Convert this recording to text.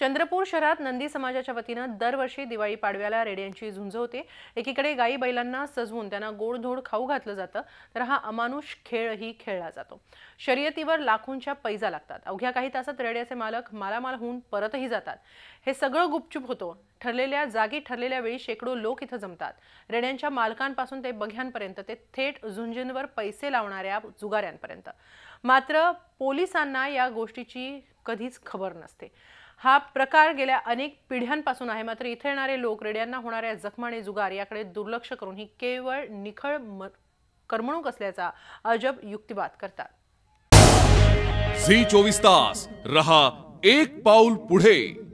चंद्रपूर शहरात नंदी समाजाच्या वतीनं दरवर्षी दिवाळी पाडव्याला रेड्यांची झुंज होते. एकीकडे गाई बैलांना सजवून त्यांना गोडधोड खाऊ घातलं जातं तर हा अमानुष खेळही खेळला जातो. शर्यतीवर लाखोंच्या पैजा लागतात. अवघ्या काही तासात रेड्याचे मालक मालामाल होऊन परतही जातात. हे सगळं गुपचूप होतं. ठरलेल्या जागी ठरलेल्या वेळी शेकडो लोक इथं जमतात. रेड्यांच्या मालकांपासून ते बघ्यांपर्यंत ते थेट झुंजींवर पैसे लावणाऱ्या जुगाऱ्यांपर्यंत. मात्र पोलिसांना या गोष्टीची कधीच खबर नसते. हा प्रकार गेल्या अनेक पिढ्यांपासून आहे. मात्र इथे येणारे लोक रेड्यांना होणाऱ्या जखमा आणि जुगार याकडे दुर्लक्ष करून ही केवळ निखळ म- करमणूक असल्याचा अजब युक्तिवाद करतात. झी चोवीस तास. रहा एक पाऊल पुढे.